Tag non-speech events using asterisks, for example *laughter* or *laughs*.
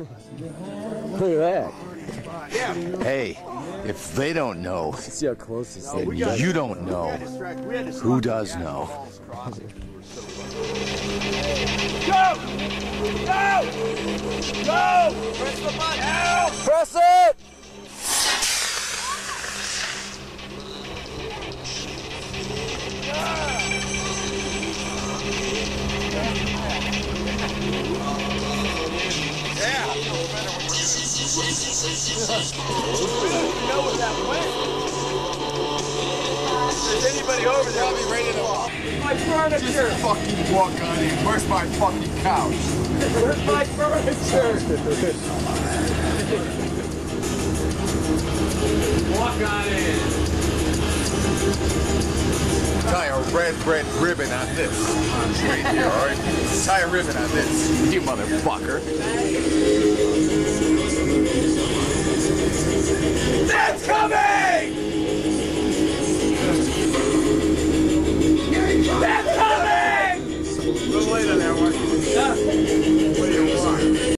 *laughs* Look at that. Hey, if they don't know, See how close this thing is. you don't know. Who does know? Go! Go! Go! Know what that went. If anybody over there, I'll be ready to walk. My furniture! fucking walk on in. Where's my fucking couch? Where's my furniture? walk on in. Tie a red, red ribbon on this. Right here, alright? Tie a ribbon on this. You motherfucker. Yeah.